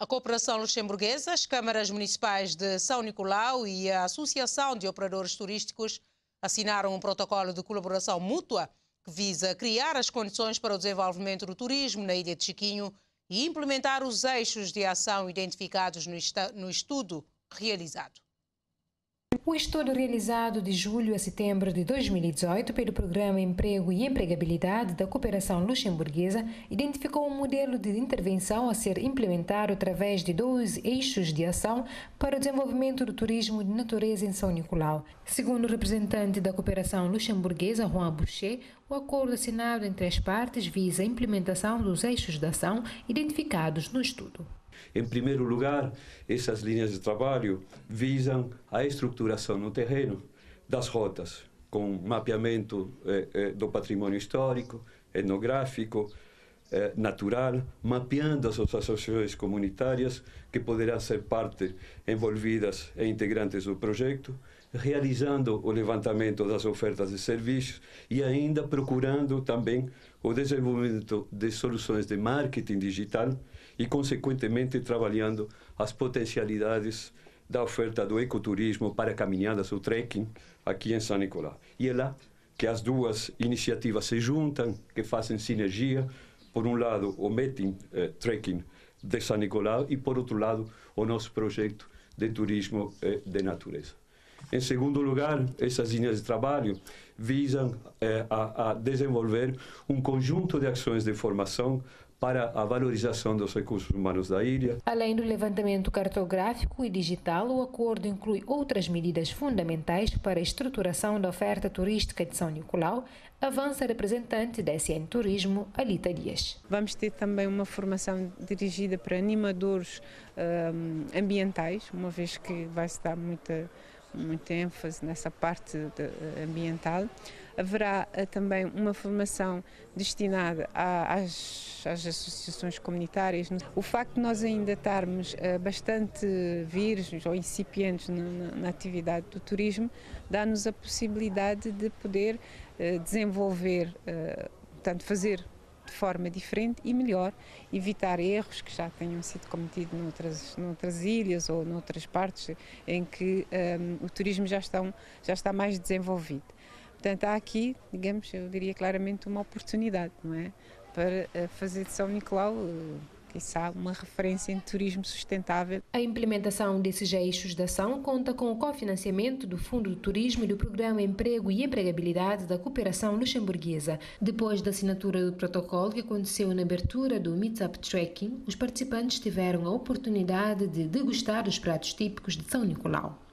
A cooperação luxemburguesa, as câmaras municipais de São Nicolau e a Associação de Operadores Turísticos assinaram um protocolo de colaboração mútua que visa criar as condições para o desenvolvimento do turismo na ilha de Chiquinho e implementar os eixos de ação identificados no estudo realizado. O estudo realizado de julho a setembro de 2018 pelo Programa Emprego e Empregabilidade da Cooperação Luxemburguesa identificou um modelo de intervenção a ser implementado através de dois eixos de ação para o desenvolvimento do turismo de natureza em São Nicolau. Segundo o representante da Cooperação Luxemburguesa, Juan Boucher, o acordo assinado entre as partes visa a implementação dos eixos de ação identificados no estudo. Em primeiro lugar, essas linhas de trabalho visam a estruturação no terreno das rotas, com mapeamento eh, eh, do patrimônio histórico, etnográfico, eh, natural, mapeando as associações comunitárias que poderão ser parte envolvidas e integrantes do projeto, realizando o levantamento das ofertas de serviços e ainda procurando também o desenvolvimento de soluções de marketing digital e, consequentemente, trabalhando as potencialidades da oferta do ecoturismo para caminhadas ou trekking aqui em São Nicolau. E é lá que as duas iniciativas se juntam, que fazem sinergia. Por um lado, o Meeting eh, Trekking de São Nicolau e, por outro lado, o nosso projeto de turismo eh, de natureza. Em segundo lugar, essas linhas de trabalho visam eh, a, a desenvolver um conjunto de ações de formação para a valorização dos recursos humanos da ilha. Além do levantamento cartográfico e digital, o acordo inclui outras medidas fundamentais para a estruturação da oferta turística de São Nicolau, avança a representante da SN Turismo, Alita Dias. Vamos ter também uma formação dirigida para animadores um, ambientais, uma vez que vai-se dar muita, muita ênfase nessa parte de, ambiental. Haverá uh, também uma formação destinada às, às, associações comunitárias. O facto de nós ainda estarmos uh, bastante virgens ou incipientes na, na atividade do turismo dá-nos a possibilidade de poder desenvolver, portanto, fazer de forma diferente e melhor, evitar erros que já tenham sido cometidos noutras, noutras ilhas ou noutras partes em que um, o turismo já, estão, já está mais desenvolvido. Portanto, há aqui, digamos, eu diria claramente uma oportunidade, não é? Para eh, fazer de São Nicolau eh, quiçá, uma referência em turismo sustentável. A implementação desses eixos de ação conta com o cofinanciamento do Fundo do Turismo e do Programa Emprego e Empregabilidade da Cooperação Luxemburguesa. Depois da assinatura do protocolo que aconteceu na abertura do Meetup Trekking, os participantes tiveram a oportunidade de degustar os pratos típicos de São Nicolau.